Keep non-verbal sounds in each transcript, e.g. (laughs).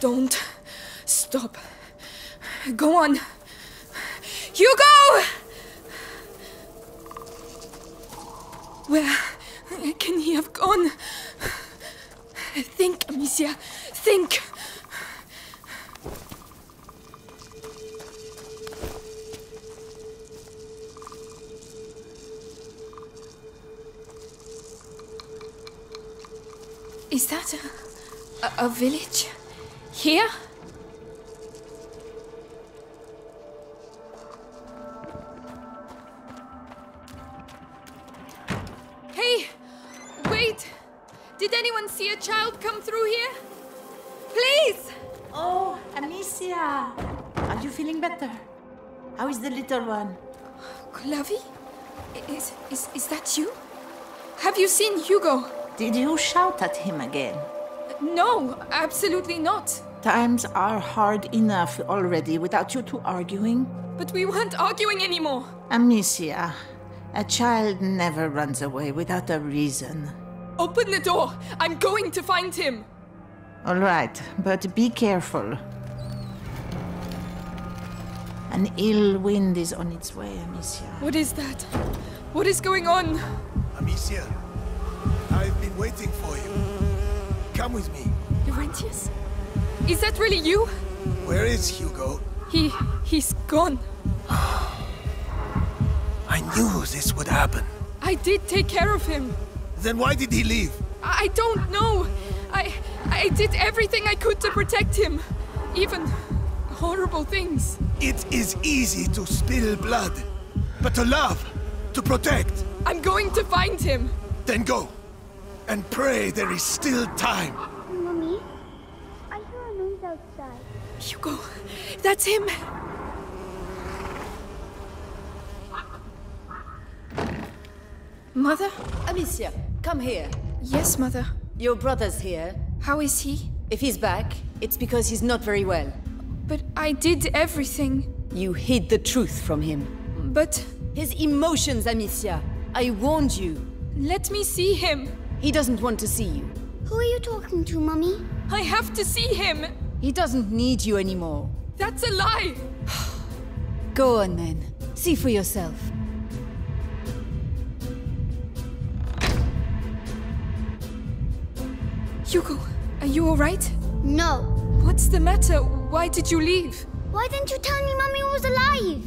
Don't stop. Go on. Hugo! Are you feeling better? How is the little one? Clavi? Is, is, is that you? Have you seen Hugo? Did you shout at him again? No, absolutely not. Times are hard enough already without you two arguing. But we weren't arguing anymore. Amicia, a child never runs away without a reason. Open the door. I'm going to find him. All right, but be careful. An ill wind is on its way, Amicia. What is that? What is going on? Amicia, I've been waiting for you. Come with me. Laurentius? Is that really you? Where is Hugo? He. he's gone. I knew this would happen. I did take care of him. Then why did he leave? I don't know. I. I did everything I could to protect him. Even horrible things. It is easy to spill blood, but to love, to protect, I'm going to find him. then go. And pray there is still time. Mommy, I hear a noise outside. Hugo, that's him. Mother? Amicia, come here. Yes, Mother. Your brother's here. How is he? If he's back, it's because he's not very well. But I did everything. You hid the truth from him. But His emotions, Amicia. I warned you. let me see him. He doesn't want to see you. Who are you talking to, Mommy? I have to see him. He doesn't need you anymore. That's a lie. (sighs) Go on then. See for yourself. Hugo, are you alright? No. What's the matter? Why did you leave? Why didn't you tell me Mommy was alive?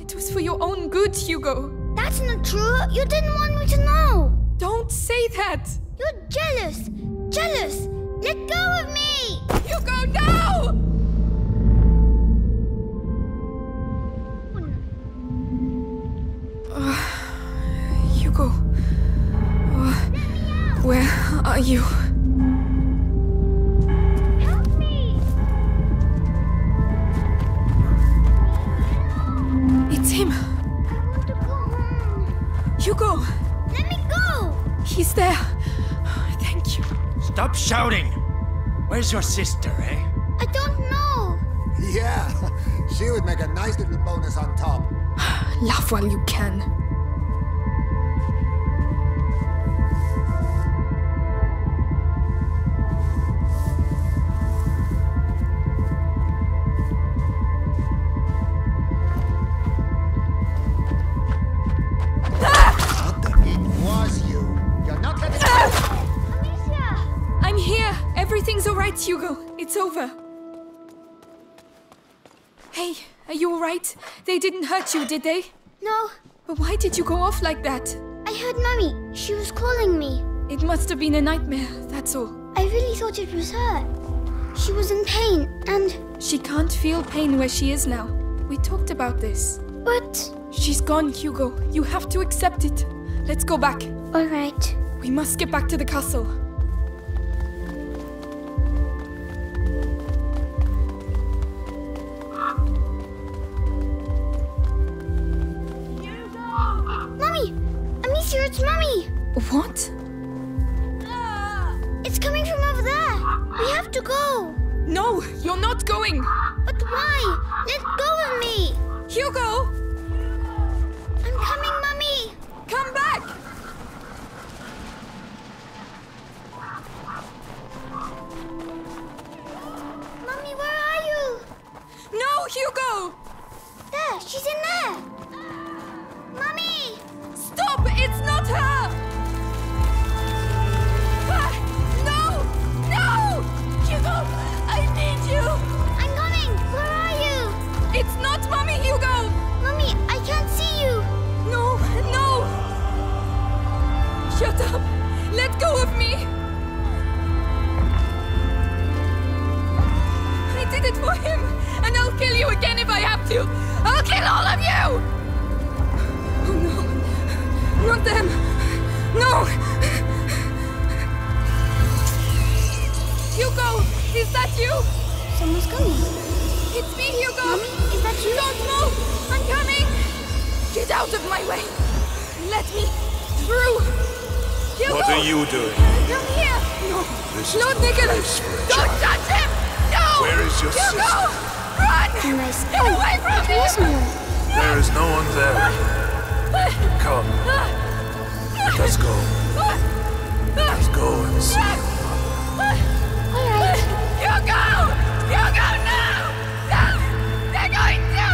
It was for your own good, Hugo. That's not true. You didn't want me to know. Don't say that. You're jealous. Jealous. Let go of me. Hugo, no! Where's your sister, eh? I don't know. Yeah, (laughs) she would make a nice little bonus on top. (sighs) Laugh while you can. They didn't hurt you, did they? No. But why did you go off like that? I heard Mummy. She was calling me. It must have been a nightmare, that's all. I really thought it was her. She was in pain, and. She can't feel pain where she is now. We talked about this. But. She's gone, Hugo. You have to accept it. Let's go back. Alright. We must get back to the castle. Mommy! Amicia, it's Mommy! What? Ah! It's coming from over there! We have to go! No, you're not going! But why? Let go of me! Hugo! I'm coming, Mummy! Come back! Mummy, where are you? No, Hugo! There, she's in there! Mummy! It's not her! Ah, no! No! Hugo! I need you! I'm coming! Where are you? It's not Mommy Hugo! Mummy, I can't see you! No! No! Shut up! Let go of me! I did it for him! And I'll kill you again if I have to! I'll kill all of you! No! Them! No! Hugo! Is that you? Someone's coming. It's me, Hugo! Mommy, is that you? Don't move! I'm coming! Get out of my way! Let me through! Hugo! What are you doing? Come here! No! This is no, no Nicholas! place for a Don't child. touch him! No! Where is your Hugo! sister? Run! Nice Get away from There is no one. There is no one there. Come, ah! Let's go. Let's go and see. All right. Hugo! Hugo, no! No! They're going to!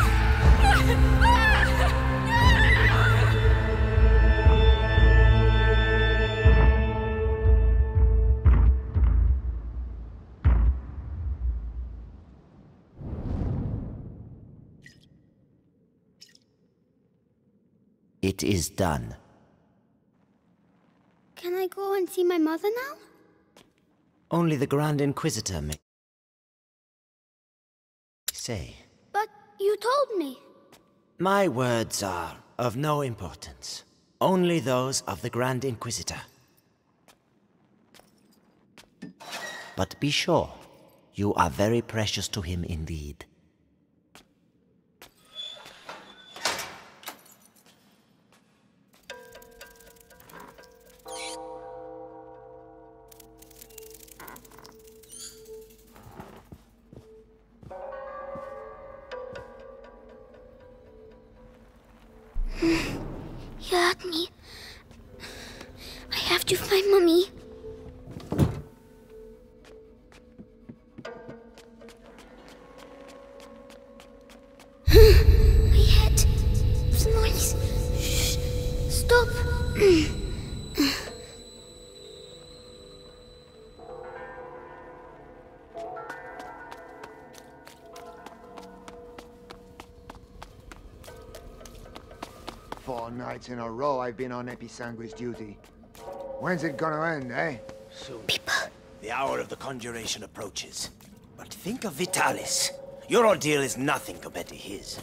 It is done. Can I go and see my mother now? Only the Grand Inquisitor may say. But you told me. My words are of no importance. Only those of the Grand Inquisitor. But be sure, you are very precious to him indeed. Four nights in a row I've been on Episanguis duty. When's it gonna end, eh? Soon. People. The hour of the conjuration approaches. But think of Vitalis. Your ordeal is nothing compared to his.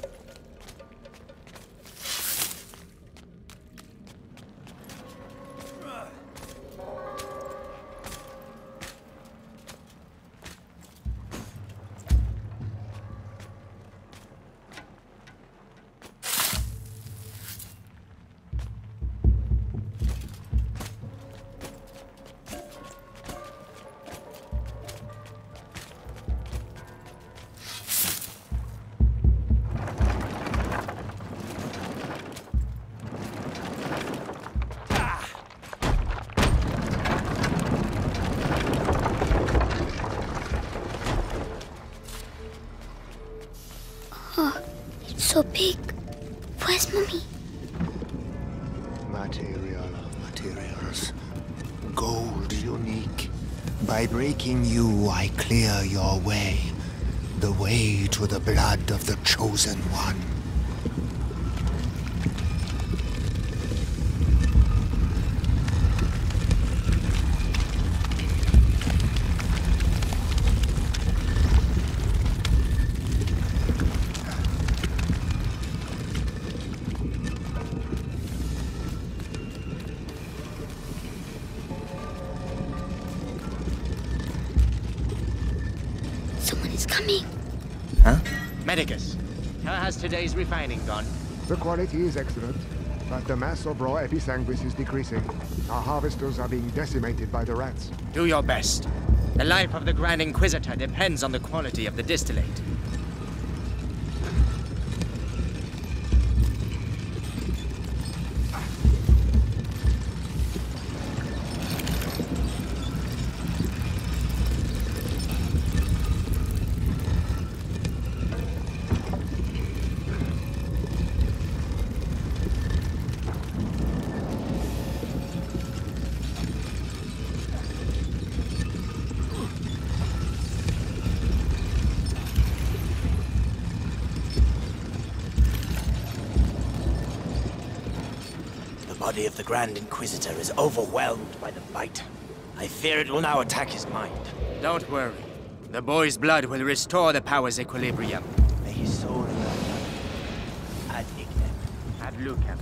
So big. Where's Mummy? Material of materials. Gold unique. By breaking you, I clear your way. The way to the blood of the chosen one. Someone is coming. Medicus, how has today's refining gone? The quality is excellent, but the mass of raw episanguis is decreasing. Our harvesters are being decimated by the rats. Do your best. The life of the Grand Inquisitor depends on the quality of the distillate. Grand Inquisitor is overwhelmed by the bite. I fear it will now attack his mind. Don't worry. The boy's blood will restore the power's equilibrium. May his soul ad ignem. Ad lucem.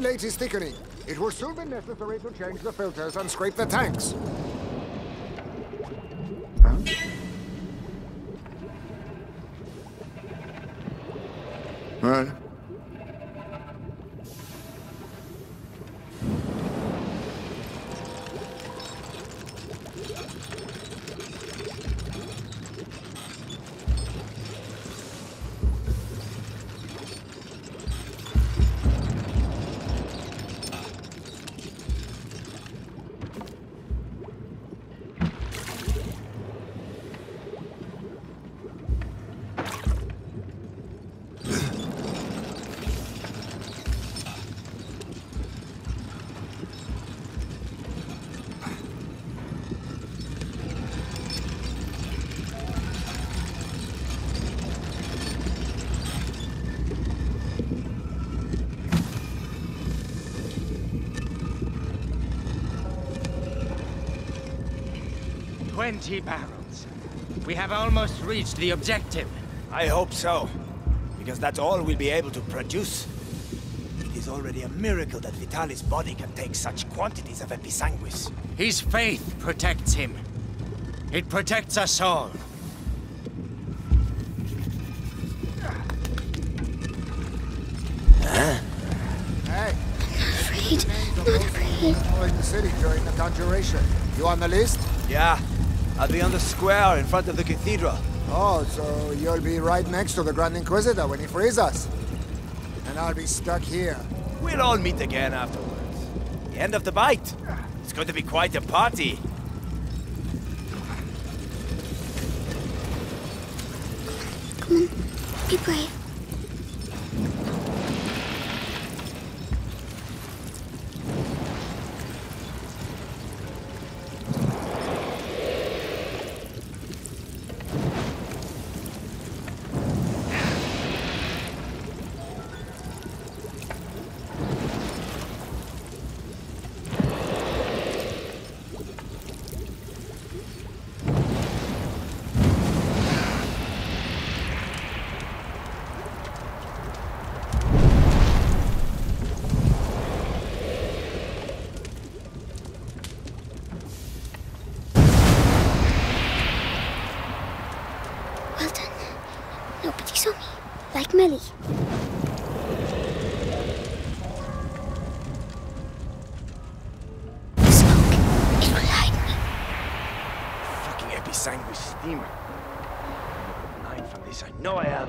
Distillate is thickening. It will soon be necessary to change the filters and scrape the tanks. 20 barrels. We have almost reached the objective. I hope so, because that's all we'll be able to produce. It is already a miracle that Vitalis' body can take such quantities of episanguis. His faith protects him. It protects us all. Huh? Hey. Afraid, not afraid. in the city during the conjuration. You on the list? Yeah, I'll be on the square in front of the cathedral. Oh, so you'll be right next to the Grand Inquisitor when he frees us. And I'll be stuck here. We'll all meet again afterwards. The end of the bite. It's going to be quite a party. Come on. Be brave. Nine from this, I know I am.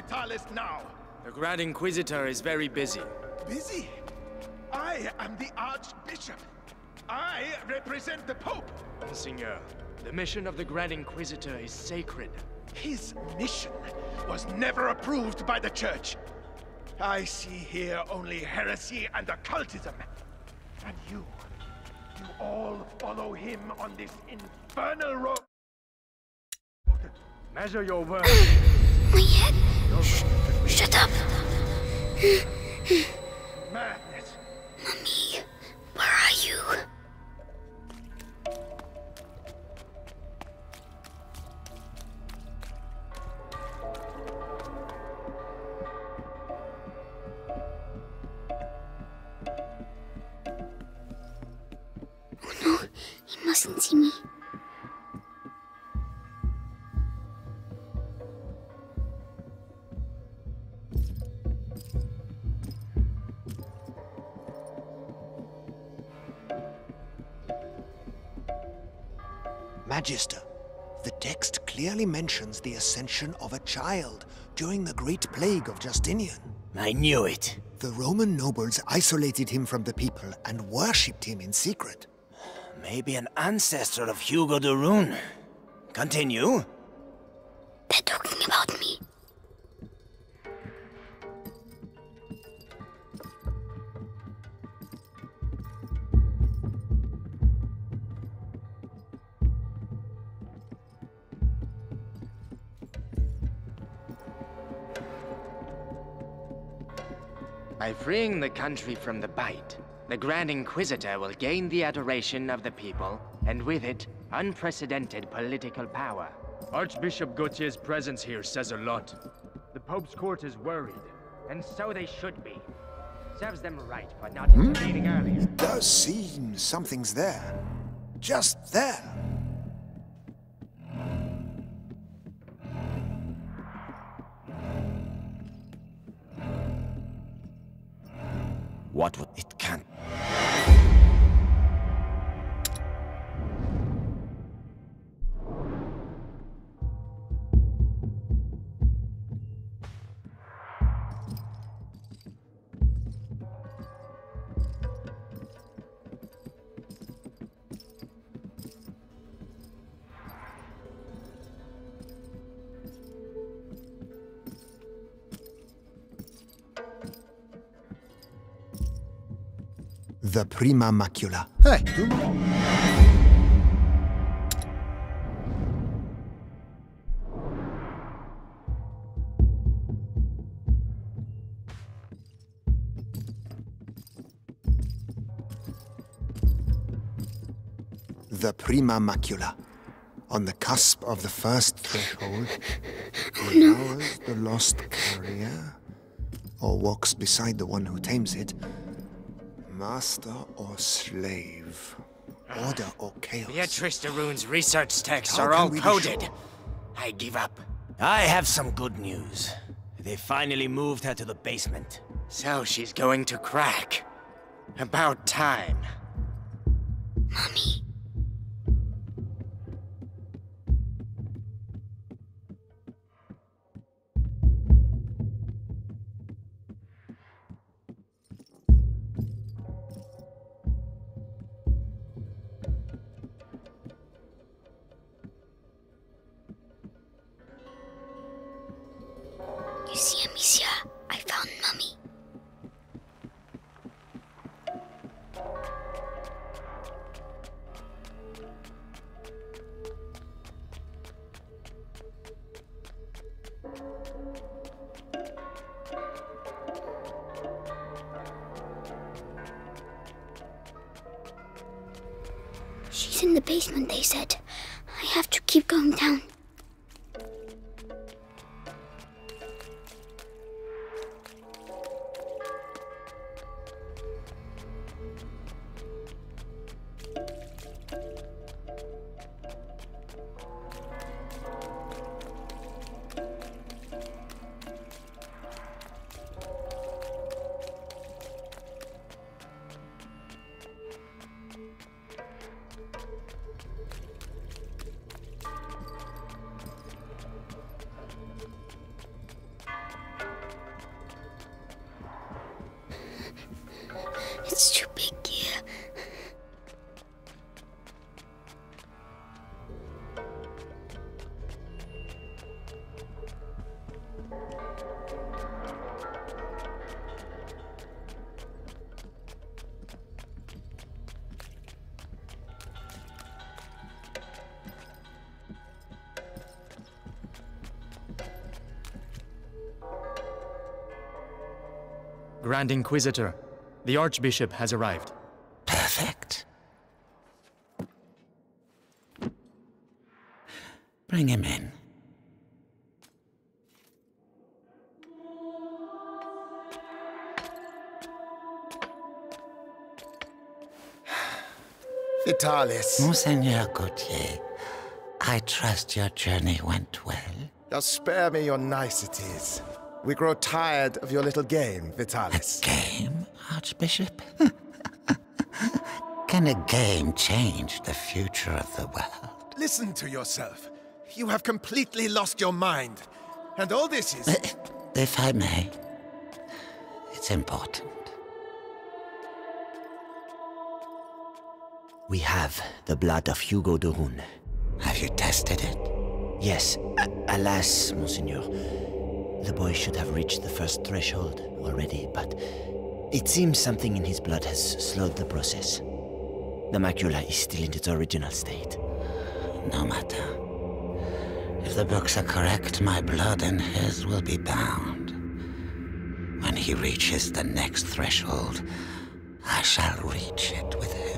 Vitalis now. The Grand Inquisitor is very busy. Busy? I am the Archbishop. I represent the Pope. Monsignor, the mission of the Grand Inquisitor is sacred. His mission was never approved by the Church. I see here only heresy and occultism. And you, you all follow him on this infernal road. Measure your words. (gasps) My head. Shut up. Ascension of a child during the Great Plague of Justinian. I knew it. The Roman nobles isolated him from the people and worshipped him in secret. Maybe an ancestor of Hugo de Rune. Continue. They're talking about freeing the country from the Bite, the Grand Inquisitor will gain the adoration of the people, and with it, unprecedented political power. Archbishop Gautier's presence here says a lot. The Pope's court is worried. And so they should be. Serves them right for not hmm? intervening earlier. It Does seem something's there. Just there. What it The Prima Macula. Hey, The Prima Macula. On the cusp of the first threshold, (laughs) devours the lost carrier, or walks beside the one who tames it. Master or slave, order or chaos. Beatrice de Rune's research texts How are all coded. sure? I give up. I have some good news. They finally moved her to the basement. So she's going to crack. About time. Mommy. She's in the basement, they said. I have to keep going down. Grand Inquisitor, the Archbishop has arrived. Perfect. Bring him in. Vitalis. Monseigneur Gautier, I trust your journey went well. Now spare me your niceties. We grow tired of your little game, Vitalis. A Game, Archbishop? (laughs) Can a game change the future of the world? listen to yourself. You have completely lost your mind. And all this is... Uh, if I may, it's important. We have the blood of Hugo de Rune. Have you tested it? Yes. A- alas, Monseigneur. The boy should have reached the first threshold already, but it seems something in his blood has slowed the process. The macula is still in its original state. No matter. If the books are correct, my blood and his will be bound. When he reaches the next threshold, I shall reach it with him.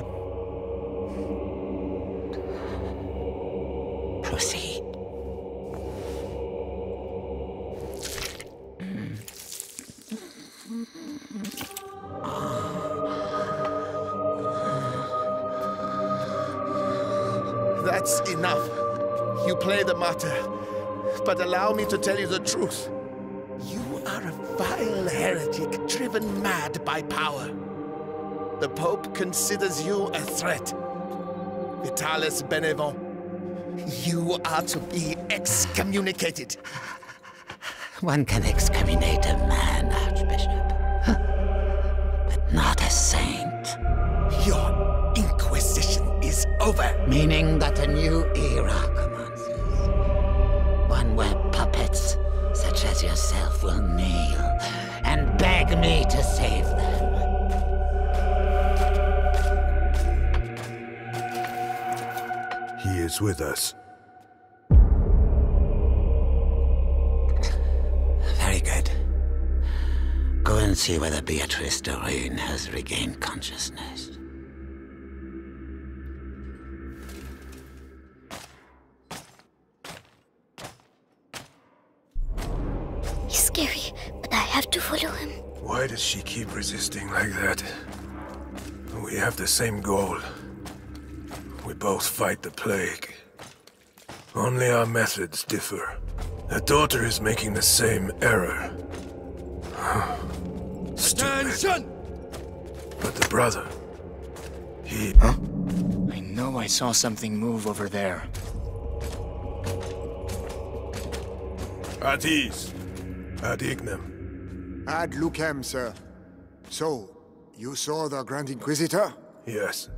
But allow me to tell you the truth. You are a vile heretic driven mad by power. The Pope considers you a threat. Vitalis Benevent, you are to be excommunicated. One can excommunicate a man, Archbishop. But not a saint. Your Inquisition is over. Meaning that a new era as yourself, will kneel and beg me to save them. He is with us. Very good. Go and see whether Beatrice de Rune has regained consciousness. He's scary, but I have to follow him. Why does she keep resisting like that? We have the same goal. We both fight the plague. Only our methods differ. The daughter is making the same error. (sighs) Attention! But the brother, he... Huh? I know I saw something move over there. At ease. Ad ignem. Ad lucem, sir. So, you saw the Grand Inquisitor? Yes.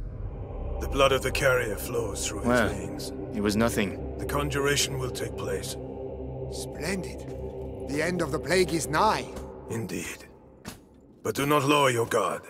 The blood of the carrier flows through Well, his veins. it was nothing. The conjuration will take place. Splendid. The end of the plague is nigh. Indeed. But do not lower your guard.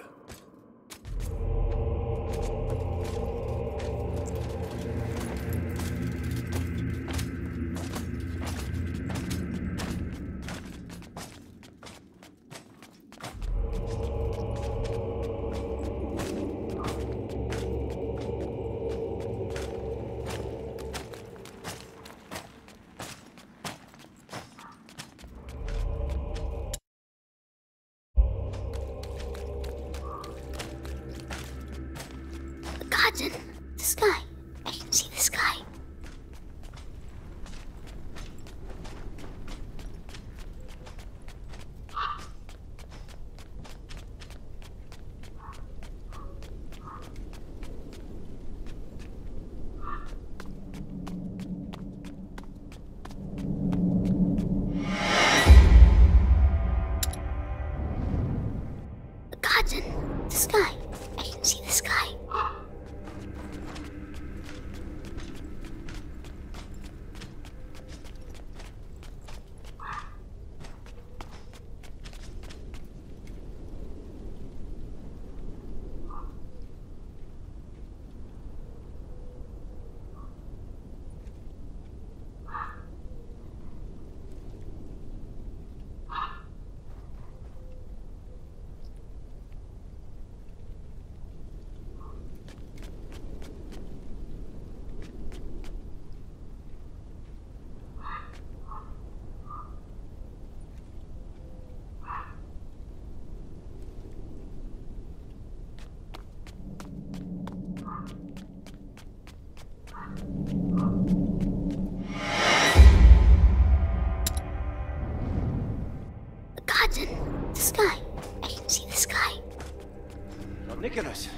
Nicholas,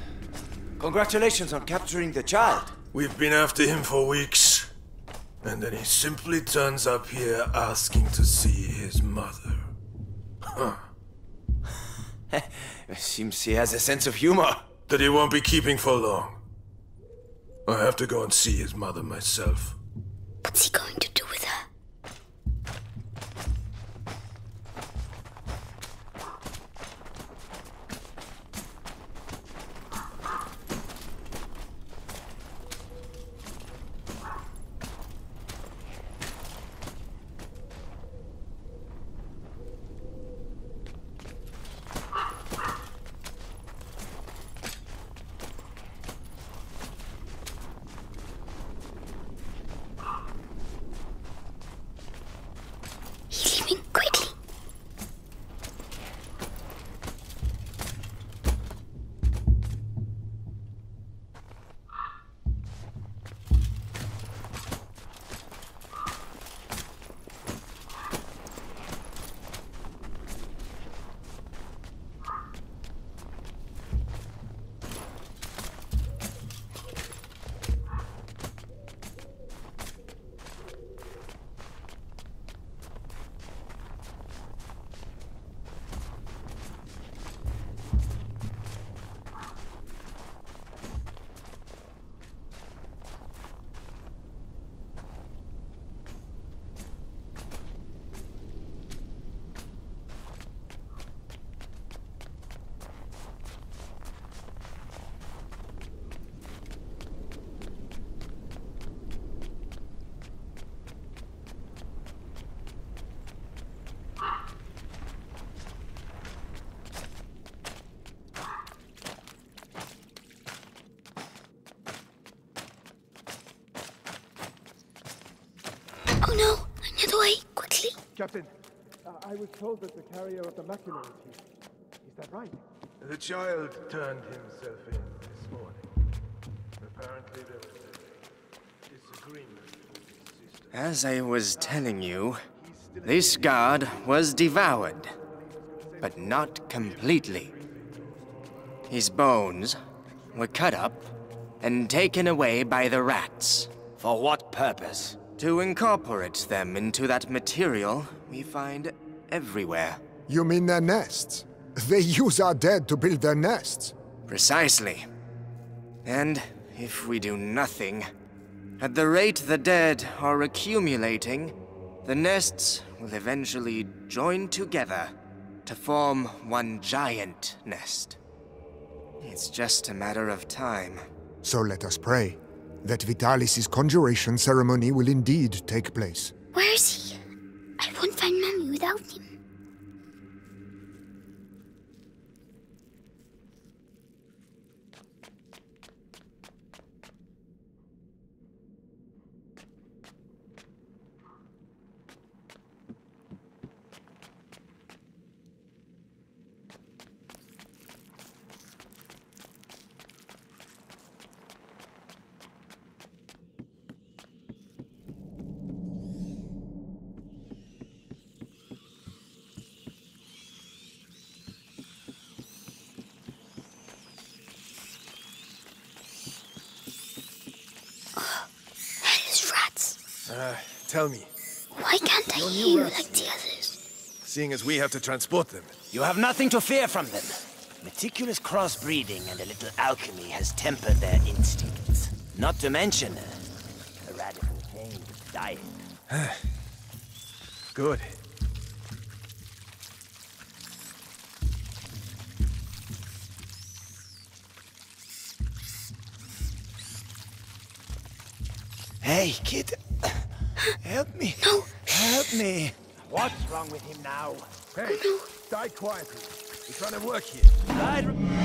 congratulations on capturing the child. We've been after him for weeks. And then he simply turns up here asking to see his mother. Huh. (laughs) Seems he has a sense of humor. That he won't be keeping for long. I have to go and see his mother myself. What's he going to no! Another way! Quickly! Captain, uh, I was told that the carrier of the macula is here. Is that right? The child turned himself in this morning. Apparently there was a disagreement with his sister. As I was telling you, this guard was devoured, but not completely. His bones were cut up and taken away by the rats. For what purpose? To incorporate them into that material we find everywhere. You mean their nests? They use our dead to build their nests. Precisely. And if we do nothing, at the rate the dead are accumulating, the nests will eventually join together to form one giant nest. It's just a matter of time. So let us pray that Vitalis' conjuration ceremony will indeed take place. Where is he? I won't find Mommy without him. Those rats. Uh, tell me, Why can't I Your new hear rats. like the others? Seeing as we have to transport them, You have nothing to fear from them. Meticulous crossbreeding and a little alchemy has tempered their instincts. Not to mention a radical change of diet. (sighs) good. Hey, kid. (gasps) Help me. No. Help me. What's wrong with him now? Hey, die quietly. We're trying to work here. I'd...